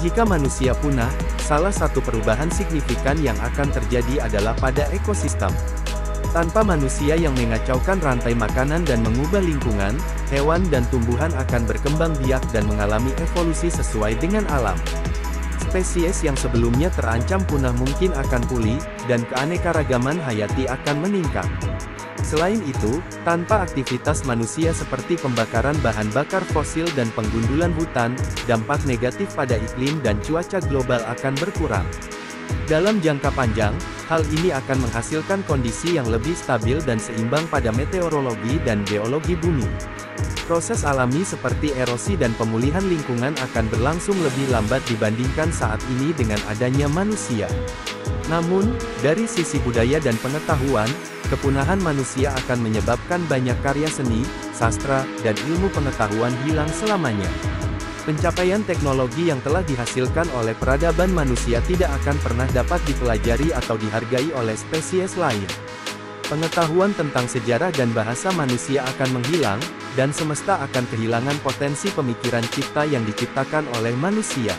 Jika manusia punah, salah satu perubahan signifikan yang akan terjadi adalah pada ekosistem. Tanpa manusia yang mengacaukan rantai makanan dan mengubah lingkungan, hewan dan tumbuhan akan berkembang biak dan mengalami evolusi sesuai dengan alam. Spesies yang sebelumnya terancam punah mungkin akan pulih, dan keanekaragaman hayati akan meningkat. Selain itu, tanpa aktivitas manusia seperti pembakaran bahan bakar fosil dan penggundulan hutan, dampak negatif pada iklim dan cuaca global akan berkurang. Dalam jangka panjang, hal ini akan menghasilkan kondisi yang lebih stabil dan seimbang pada meteorologi dan geologi bumi. Proses alami seperti erosi dan pemulihan lingkungan akan berlangsung lebih lambat dibandingkan saat ini dengan adanya manusia. Namun, dari sisi budaya dan pengetahuan, kepunahan manusia akan menyebabkan banyak karya seni, sastra, dan ilmu pengetahuan hilang selamanya. Pencapaian teknologi yang telah dihasilkan oleh peradaban manusia tidak akan pernah dapat dipelajari atau dihargai oleh spesies lain. Pengetahuan tentang sejarah dan bahasa manusia akan menghilang, dan semesta akan kehilangan potensi pemikiran cipta yang diciptakan oleh manusia.